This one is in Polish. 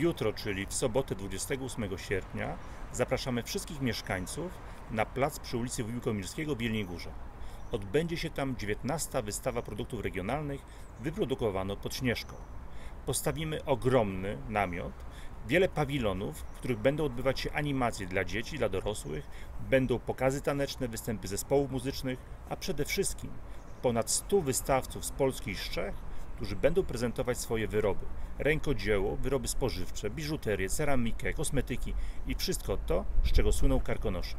Jutro, czyli w sobotę 28 sierpnia, zapraszamy wszystkich mieszkańców na plac przy ulicy Wujkomirskiego w Jeleniej Górze. Odbędzie się tam 19. wystawa produktów regionalnych wyprodukowano pod Śnieżką. Postawimy ogromny namiot, wiele pawilonów, w których będą odbywać się animacje dla dzieci, dla dorosłych, będą pokazy taneczne, występy zespołów muzycznych, a przede wszystkim ponad 100 wystawców z Polski i z Czech, którzy będą prezentować swoje wyroby. Rękodzieło, wyroby spożywcze, biżuterię, ceramikę, kosmetyki i wszystko to, z czego słyną karkonosze.